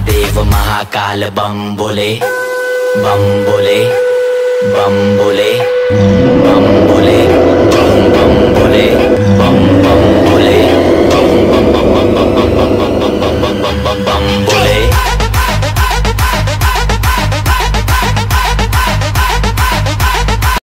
महादेव महाकाल बम बोले बम